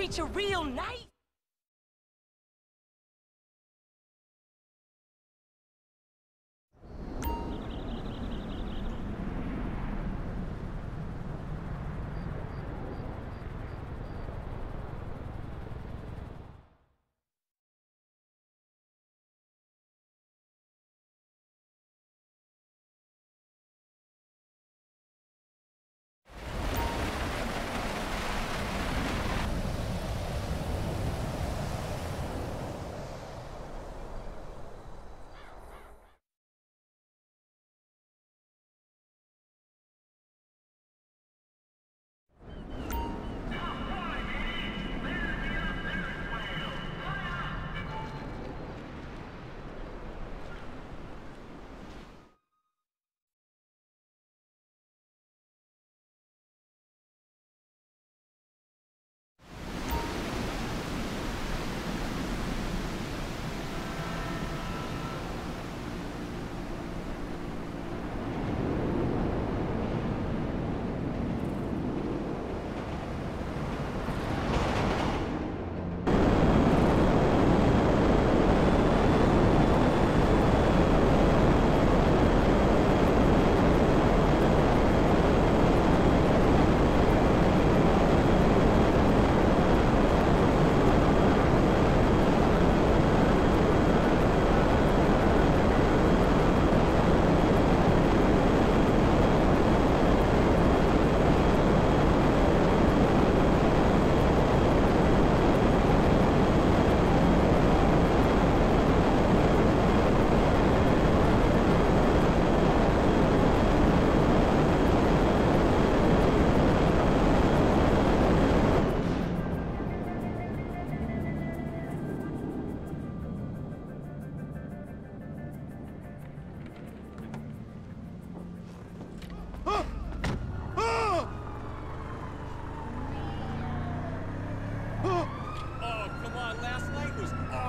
treat you real nice.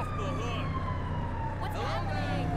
Off the hook. What's Hello happening?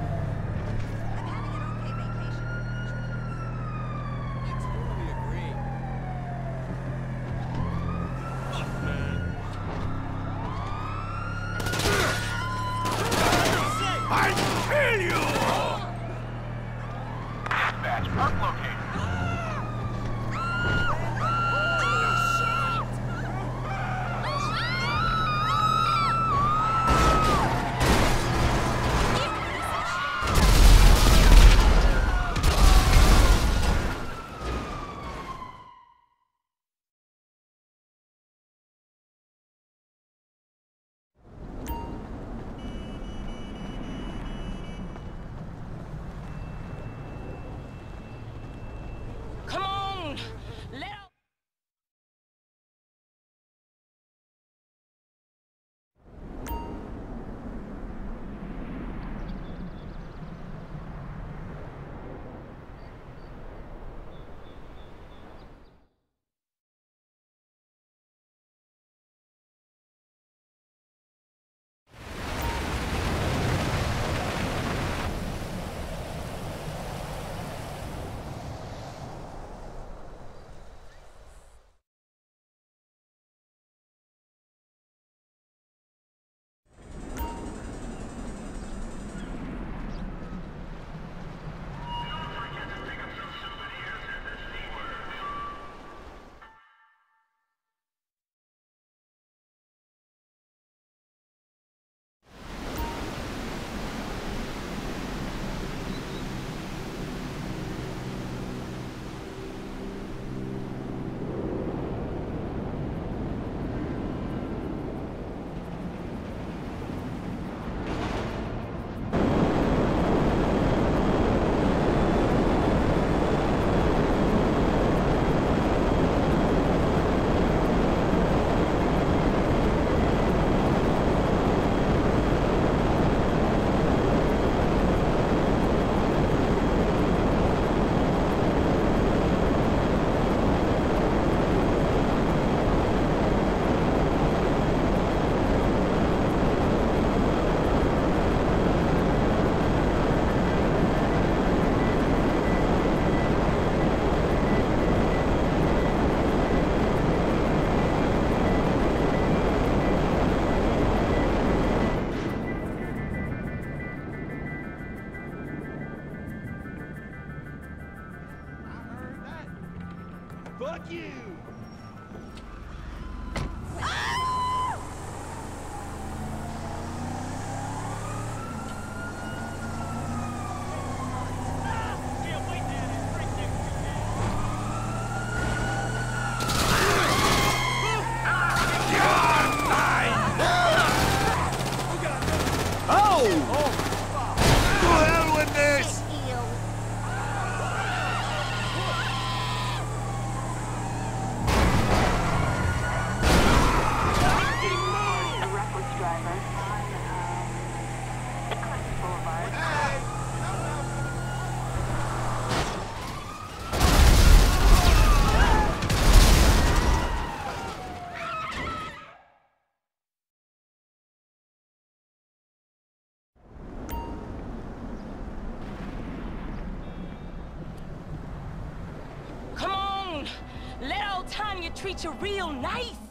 Let old Tanya treat you real nice.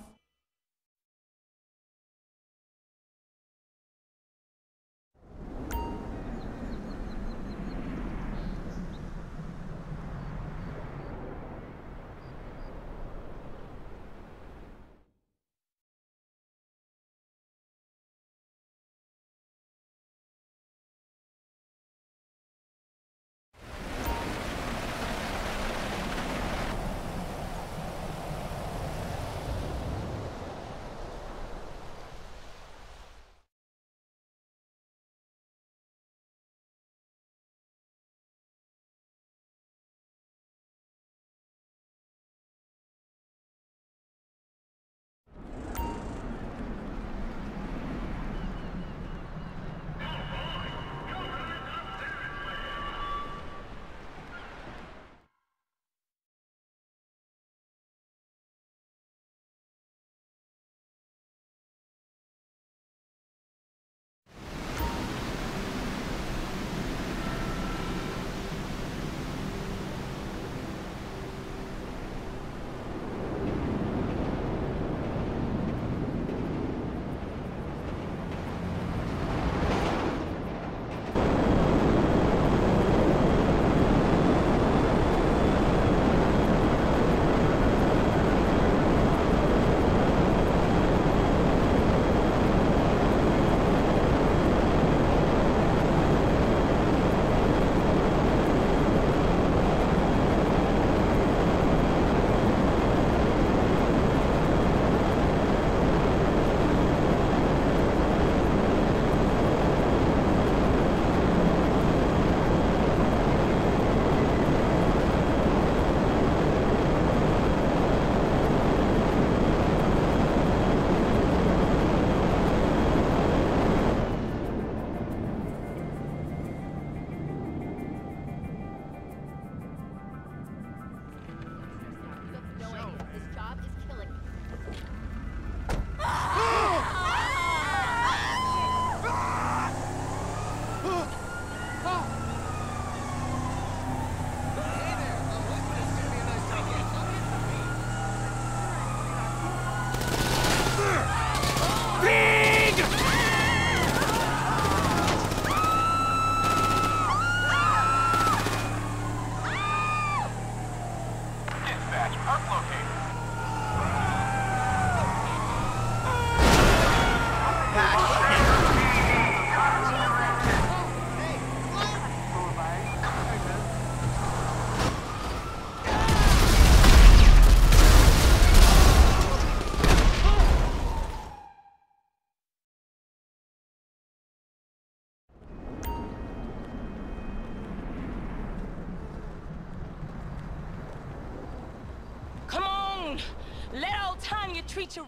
time you treat your.